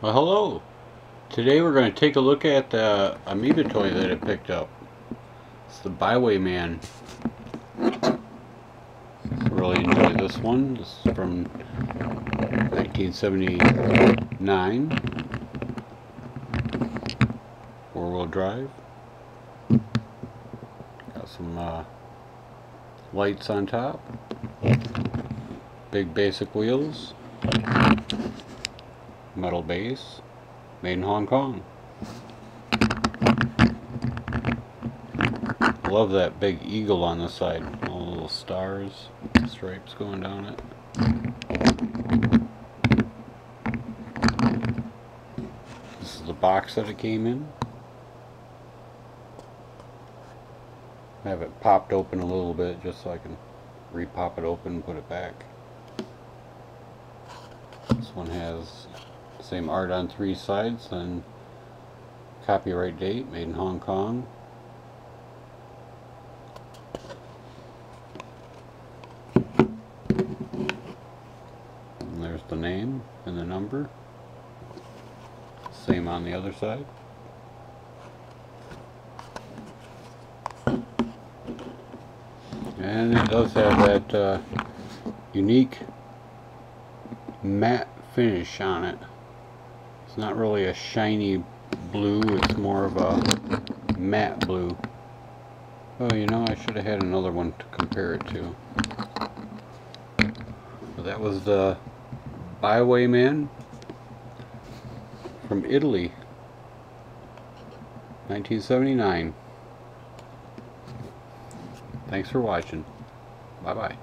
Well, hello. Today we're going to take a look at the Mebetoy that I picked up. It's the Bywayman. Really enjoy this one. This is from 1979. Four-wheel drive. Got some uh, lights on top. Big basic wheels metal base, made in Hong Kong. Love that big eagle on the side, all the little stars, stripes going down it. This is the box that it came in. I have it popped open a little bit just so I can repop it open and put it back. This one has same art on three sides and copyright date made in Hong Kong. And there's the name and the number. Same on the other side. And it does have that uh, unique matte finish on it. It's not really a shiny blue, it's more of a matte blue. Oh, you know, I should have had another one to compare it to. But that was the Bywayman from Italy, 1979. Thanks for watching. Bye-bye.